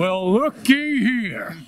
Well, looky here.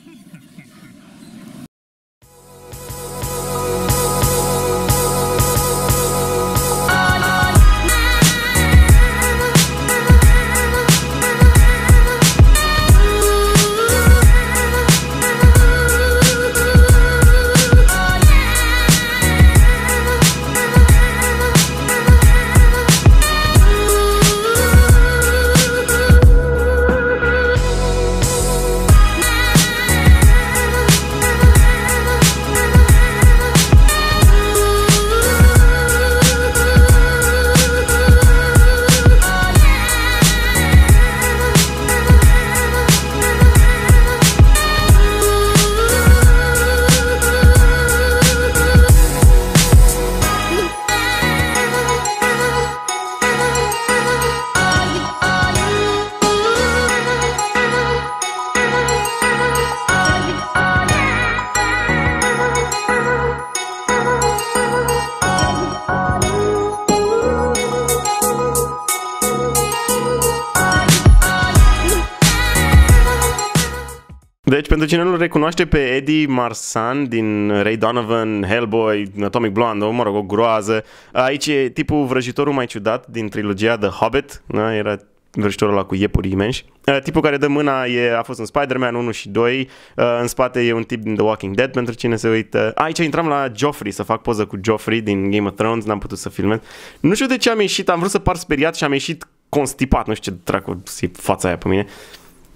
Deci, pentru cine nu-l recunoaște pe Eddie Marsan din Ray Donovan, Hellboy, Atomic Blonde, mă rog, o groază, aici e tipul vrăjitorul mai ciudat din trilogia The Hobbit, da? era vrăjitorul ăla cu iepuri imensi. Uh, tipul care dă mâna e, a fost în Spider-Man 1 și 2, uh, în spate e un tip din The Walking Dead pentru cine se uită. Aici intram la Joffrey să fac poză cu Joffrey din Game of Thrones, n-am putut să filmez. Nu știu de ce am ieșit, am vrut să par speriat și am ieșit constipat, nu știu ce dracu e fața aia pe mine.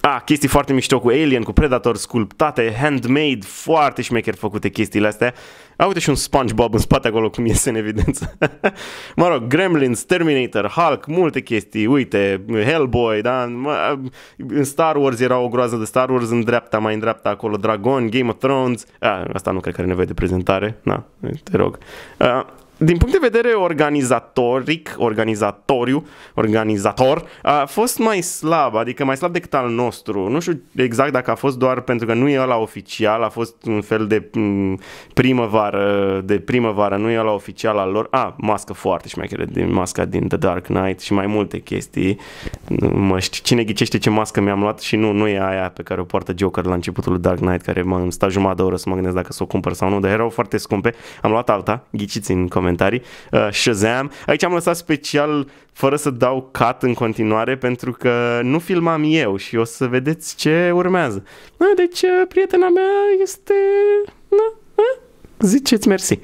Ah, chestii foarte mișto cu Alien, cu Predator, sculptate, handmade, foarte șmecher făcute chestiile astea. A, uite și un SpongeBob în spate acolo cum iese în evidență. mă rog, Gremlins, Terminator, Hulk, multe chestii, uite, Hellboy, da? În Star Wars era o groază de Star Wars, în dreapta, mai în dreapta acolo, Dragon, Game of Thrones. Ah, asta nu cred că are nevoie de prezentare, da, te rog. Ah, din punct de vedere organizatoric, organizatoriu, organizator, a fost mai slab, adică mai slab decât al nostru. Nu știu exact dacă a fost doar pentru că nu e la oficial, a fost un fel de primăvară, de primăvară, nu e la oficial al lor. A, mască foarte șmecheră din masca din The Dark Knight și mai multe chestii. Nu mă știu, cine ghicește ce mască mi-am luat și nu, nu e aia pe care o poartă Joker la începutul Dark Knight, care mă sta jumătate de oră să mă gândesc dacă să o cumpăr sau nu, dar erau foarte scumpe. Am luat alta, ghiciți în comentarii comentarii, uh, Shazam. Aici am lăsat special fără să dau cut în continuare pentru că nu filmam eu și o să vedeți ce urmează. Uh, deci uh, prietena mea este... Uh, uh, ziceți mersi.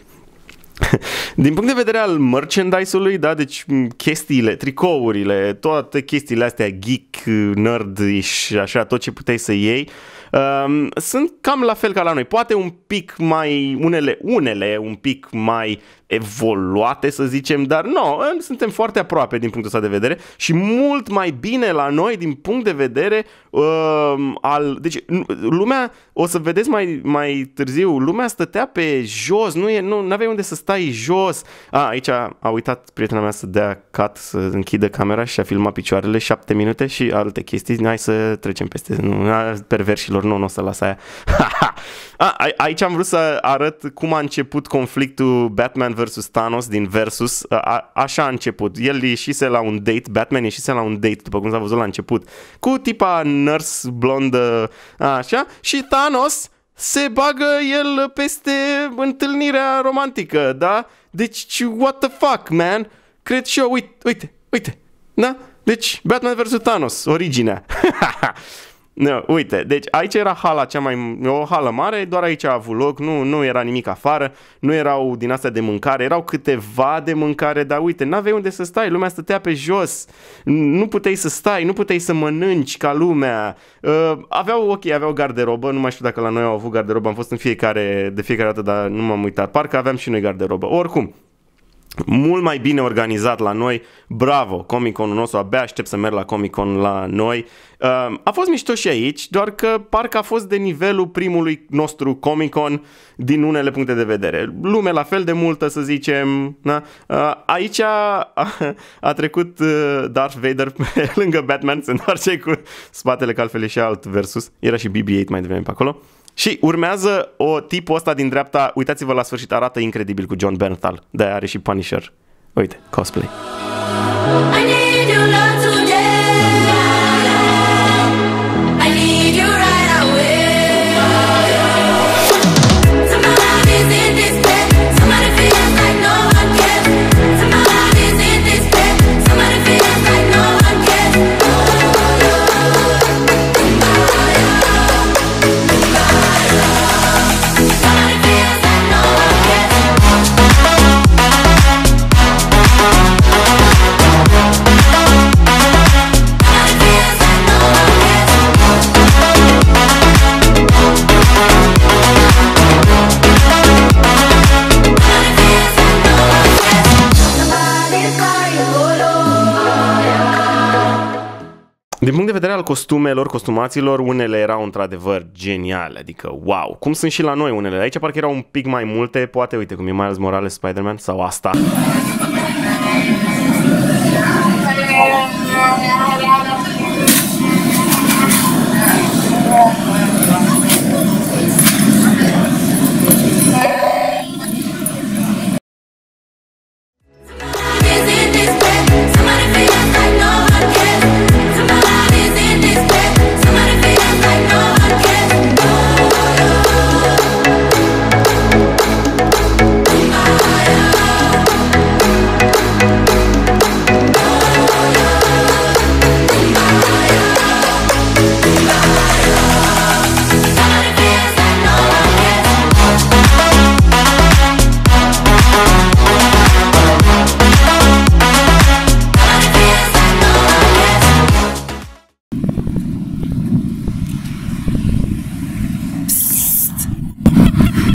Din punct de vedere al merchandise-ului, da, deci chestiile, tricourile, toate chestiile astea geek, nerd și așa, tot ce puteai să iei, um, sunt cam la fel ca la noi. Poate un pic mai, unele, unele un pic mai evoluate, să zicem, dar nu, suntem foarte aproape din punctul ăsta de vedere și mult mai bine la noi din punct de vedere uh, al... Deci, lumea, o să vedeți mai, mai târziu, lumea stătea pe jos, nu, e, nu aveai unde să stai jos. A, aici a, a uitat prietena mea să dea cut, să închidă camera și a filmat picioarele șapte minute și alte chestii. Hai să trecem peste nu, perversilor, nu, nu o să las aia. a, aici am vrut să arăt cum a început conflictul Batman versus Thanos din Versus, a, așa a început. El ieșise la un date, Batman ieșise la un date, după cum s-a văzut la început, cu tipa nurse blondă, așa, și Thanos se bagă el peste întâlnirea romantică, da? Deci, what the fuck, man? Cred și eu, uite, uite, uite, da? Deci, Batman vs. Thanos, originea. No, uite, deci aici era hala cea mai, o hală mare, doar aici a avut loc, nu, nu era nimic afară, nu erau din astea de mâncare, erau câteva de mâncare, dar uite, n-aveai unde să stai, lumea stătea pe jos, nu puteai să stai, nu puteai să mănânci ca lumea, uh, aveau, ok, aveau garderobă, nu mai știu dacă la noi au avut garderobă, am fost în fiecare, de fiecare dată, dar nu m-am uitat, parcă aveam și noi garderobă, oricum, mult mai bine organizat la noi. Bravo, Comic-Conul nostru, abia aștept să merg la Comic-Con la noi. Uh, a fost mișto și aici, doar că parcă a fost de nivelul primului nostru Comic-Con din unele puncte de vedere. Lume la fel de multă, să zicem. Da? Uh, aici a, a trecut uh, Darth Vader pe lângă Batman, se întoarce cu spatele, că altfel e și alt versus. Era și BB-8 mai devreme pe acolo. Și urmează o tipul ăsta din dreapta, uitați-vă la sfârșit, arată incredibil cu John Bernthal, de are și Punisher. Uite, cosplay. I Din punct de vedere al costumelor, costumaților, unele erau într-adevăr geniale, adică wow, cum sunt și la noi unele. Aici parcă erau un pic mai multe, poate uite cum e Miles Morales Spider-Man sau asta.